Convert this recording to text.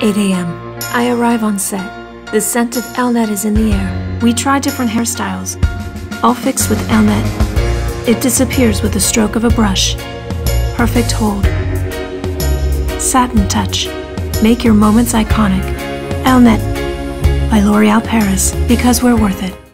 8 a.m. I arrive on set. The scent of Elnett is in the air. We try different hairstyles. All fixed with Elnett. It disappears with the stroke of a brush. Perfect hold. Satin touch. Make your moments iconic. Elnett by L'Oreal Paris because we're worth it.